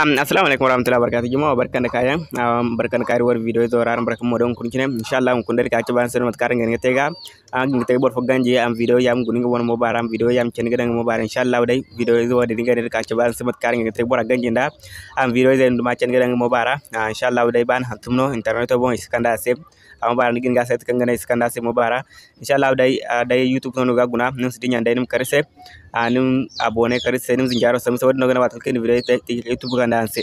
Um, assalamu alaikum warahmatullahi wabarakatuh. Jama'a barkan da kayan um, barkan da video zo ran barkan mu don kun kine inshallah mun kundar ka ci ban sai mat karan ngene tega an ngi tega bor fo ganje am video yam guninga won mo baram video yam ken gadan mo baram inshallah dai video zo wadi dinga ka ci ban sai mat karan ngene tega bor ganje nda am video zai nduma ken gadan mo bara inshallah dai ban hatumno internet bon iskanda sep amma bara nigin ga set kangana iskanda se mo bara inshallah dai dai youtube no ga guna nin sidinya dai nim karse anin abone karse nim zinjaro sam so wadno gana watal ken video youtube kanda anse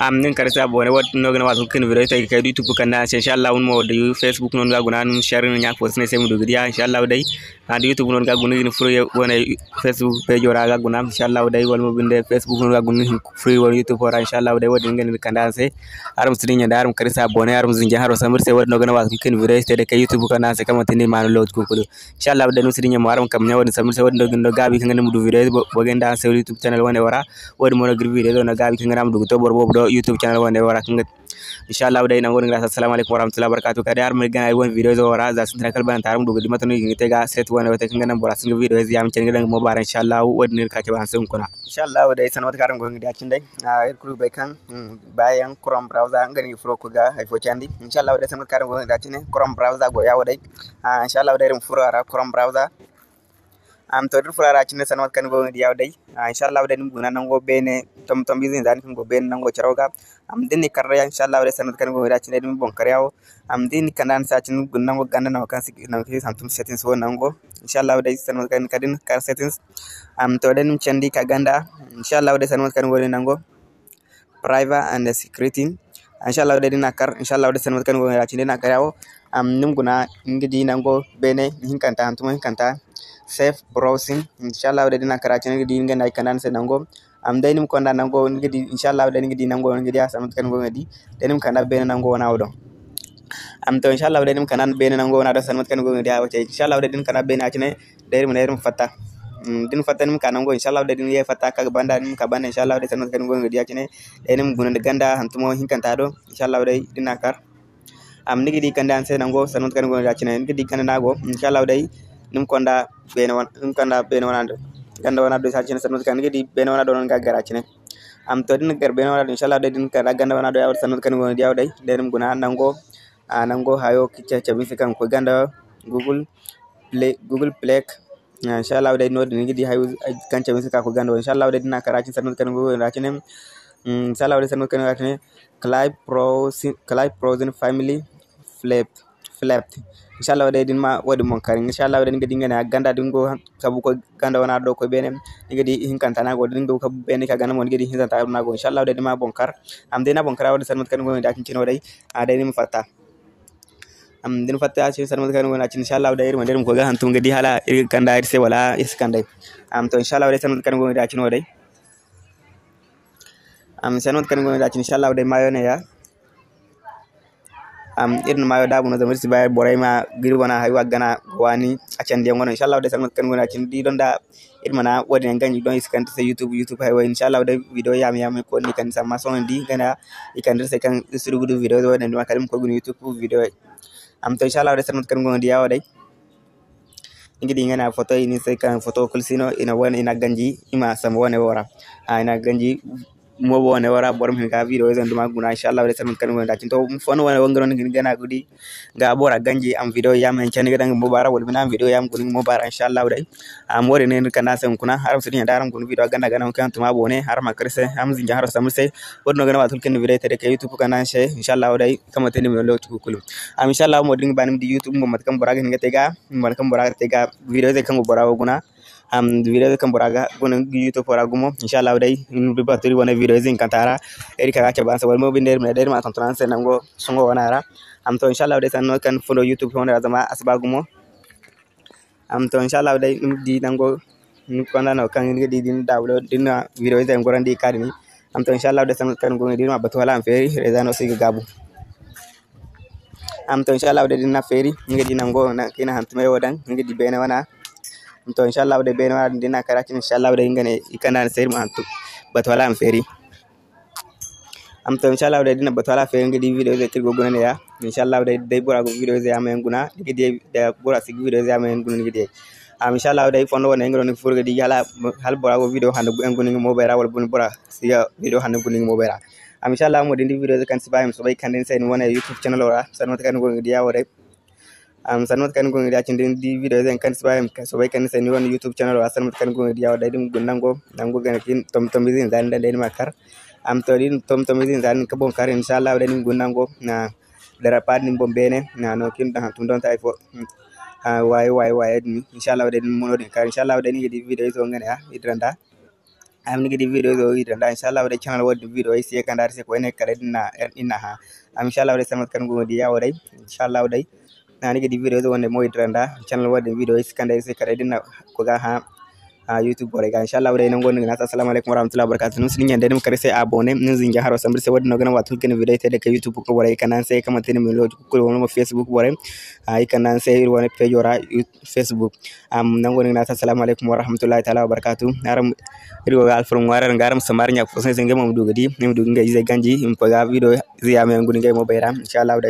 amnin karta bone wat no gna wat kin video tay kay youtube kanna insha Allah un mo de facebook non ga guna nun share nya ko sene sem do gidiya insha Allah and youtube non ga guna ni furo wona facebook page ora ga guna insha Allah dai wal mo binde facebook non ga guna ni furo youtube ora insha Allah dai wadin ngani kanna se. Arum sidin nya darum bone arum zinja haro samir se wad no gna wat kin video tay kay youtube kanna se kam tin man lo ko ko insha Allah no sidin mo arum kam nya wad samir se wad no gna gabi kan ngam do video bo genda se youtube channel wona ora wad mo no gir video no gabi kan ngam do to bor do youtube channel wone ora kanga inshallah dai nan gonin grasa assalamu alaikum warahmatullahi wabarakatuh. Kada har mun gana won video zo ora za sun tana kalban taram dugu dimata no yingite ga set wona wata kanga nan bora sun video ya am cin gidan mo bara inshallah wadi ne ka ke ban sun kuna. Inshallah dai san wata karam gonin da cin dai a kuru bai kan bayan chrome browser an gani furo ku ga haifo candi. Inshallah dai san karam gonin da cin chrome browser go yawo dai inshallah dai rum furo ara chrome browser am to dur furara cinne sanwat kan go diaw day inshallah wade nim guna nango bene tom tom bizin dan kan go bene nango charoga. Am dinni karra inshallah wade sanwat kan go cinne dim bon karyaw am dinni kanan sa chin gun nango ganna na kan sik nan ki samtum settings wo nango. Inshallah wade sanwat kan kadin kar settings. Am to den chandi ka ganda inshallah wade sanwat kan go nango. Private and security. Inshallah wade dina kar inshallah wade sanwat kan go da cinne na am nim guna ngidi nango bene hinkanta antuma hinkanta safe browsing inshallah wadai dina karatu ne gidi ngana kanan sai nango am dai nim konda nango ngidi inshallah wadai ngidi nango ngidi asam kan go ngidi dai nim kana bene nango wana wodo am to inshallah wadai nim kanan bene nango wana da sanmat kan go ngidi awace inshallah wadai din kana bene acine dai rim ne rim fatta din fatta nim kanan go inshallah wadai din ye fatta ka banda nim ka banda inshallah wadai sanmat kan go ngidi acine dai nim guna ganda hantumo hinkanta do inshallah wadai dina kar am nigi di kanda anse nango sanmat kan go ngidi acine nigi di kana nago inshallah wadai ನಿಮ್ಕೊಂಡ ಬೇನವನ ನಿಮ್ಕೊಂಡ ಬೇನವನಾಂಡ್ ಗಂಡವನಾಡು ಸಾಚಿನ ಸನ್ನದ ಕನಿಗೆ ಡಿ ಬೇನವನಾಡು ನನಗೆ ಅಗ್ಗರಾಚಿನ am to din kar beno wala inshallah dai din kar ganda wana do yawar sanad kan gona diaw dai dai dum guna nango nango hayo kicha chabi fikan ko ganda google play google play inshallah dai no din gidi hayo kan chabi fikan ko ganda inshallah dai din karacin sanad kan gona racin inshallah dai sanad kan racin clive pro clive frozen family flip flap. Inshallah wade din ma wadi mon kari inshallah wade ngadi ngana ganda dingo sabu ko ganda wana do ko bene ngadi hinkanta na go dingo ko bene ka gana mon ngadi hinkanta na go inshallah wade ma bon kar am dena bon kar wade sanmat kan go da kin cin wade a dai nim fata am din fata a cin sanmat kan go na cin inshallah wade irma dem ko ga hantum ngadi hala ir kanda ir se wala is kandai. Am to inshallah wade sanmat kan go da cin wade am sanmat kan go da inshallah wade mayo ya irin mayo da bunu zamir sibayar borai ma girbana hay wagana wani a can de ngono inshallah de sanmat kan gona cin di don da irin mana wadi nan ganyi don iskan ta youtube youtube hay wa inshallah de video yam yam ko ni kan sama son di gana ikan dir kan suru gudu video do den ma kalim ko gun youtube video. Am to inshallah de sanmat kan gona diawa dai ingi di ngana foto ini sai kan foto kulsino ina wani ina ganji ima sama wani wora ina ganji mo wone wara borom hin ka video zan duma guna inshallah wala san kan wala tin to fono wala wangron ngin gana gudi ga bora ganji am video yam en chani gadan mo bara wala bina video yam gunin mo bara inshallah dai am wore ne kana san kuna haram sidin daram gun video ganda gana kan tuma bone har ma krese am zinja har samse wonno gana watul ken video tere ke youtube kana she inshallah dai kama tani me lo kulum am inshallah mo ding banim di youtube mo mat kan bora ngin tega mo kan bora tega video ze kan bora guna am video kan boraga gono youtube ora gumo inshallah dai in bi batiri wona video zin kantara eri kaga ke bansa wal mo bi nder nder ma tonton se nango sungo wona ra am to inshallah dai sanno kan fundo youtube wona zama asba am to inshallah dai di nango ni kona no kan ni di din dawlo dinna video zin goran di kadini am to inshallah dai sanno kan gono di ma batu wala am feri rezano sigi gabu am to inshallah dai dinna feri ni di nango na kina hantume wodan ni di bene wana तो इंशाल्लाह बड़े बेन वाला दिन कराची में इंशाल्लाह बड़े इंगने इकना सेर माँ तो बतवाला हम फेरी हम तो इंशाल्लाह बड़े दिन बतवाला फेरेंगे दी वीडियो देखकर गोगुना ने या इंशाल्लाह बड़े दे पूरा गो वीडियो से हम गुना के दे पूरा सिक वीडियो से हम गुना के दे हम इंशाल्लाह बड़े फ़ोन वन एंगरो ने फुर के दी हाला हाल बड़ा गो वीडियो हान गुना के मोबाइल वाला बुन पूरा सिया वीडियो हान गुना के मोबाइल हम इंशाल्लाह मोदी वीडियो से कंसिबाई हम सबाई खंडेन से इन वन यूट्यूब चैनल और सनमत करने को दिया और um, sanmad kan gong idia chindi di video den kan sibai sobai kan seni wan youtube channel wa sanmad kan gong idia wadai dim gunango nango gan kin tom tom izin zan dan den makar. Am to din tom tom izin zan ka bon kar inshallah wadai gunango na dara pad ni nim bombene eh? na no kin da tum don tai fo hmm. uh, waye waye waye ni inshallah wadai mono den kar inshallah wadai ni di video zo ngana ah, idranda am um, ni di video zo idranda inshallah wadai channel wadai video ai sai kan dar sai ko ne kare na eh, ina ha. Am inshallah wadai sanmad kan gong idia wadai inshallah wadai ನನಗೆ the videos ಒಂದು demo ಇಟ್ರಂಡ channel ಒಂದು videos ಕಂಡ ಕರೆಡಿ ಕುಗ ಹಾ YouTube bore ga insha Allah bore nan gonin nasa assalamu alaikum warahmatullahi wabarakatuh. Nun sun yanda mu kare sai abone nun zin har wasan birse wadin gana wato kin video ta daga YouTube ko bore kanan sai kama tin mu lodge ko wani mu Facebook bore ai kanan sai wani page ora Facebook. Am nan gonin nasa assalamu alaikum warahmatullahi ta'ala wabarakatuh. Aram riwa alfurun waran garam samar nya ko sai zin ga mu dogadi mu doginga izai ganji in fa ga video zai ya gonin ga mu bayram insha Allah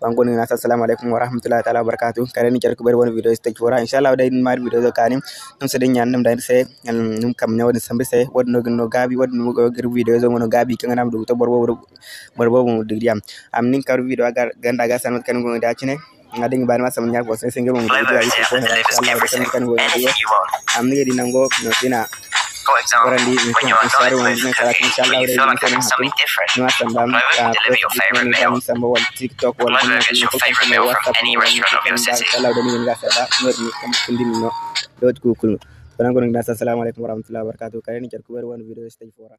baangoon naas assalaamu alaikum warahmatullahi ta'ala barkaatu karen jar ku barwan video stage wara inshallah dai mar video da kani num se den nyannam dai se num kam nyaw den sambe se wad no gno gabi wad no go gir video zo mono gabi kan nam du to borbo borbo mo digriyam am nin kar video agar ganda ga sanat kan go da chine ngading ban mas samnya ko se single mo video ai ko kan go am ni di nango no tina example, when you are going to a cooking, when you feel like cooking something different, Glovo can deliver your favorite meal. Glovo is your favorite meal from any restaurant of your city. Dot Google. Assalamu alaikum warahmatullahi wabarakatuh. Kalian ini jadi video stay fora.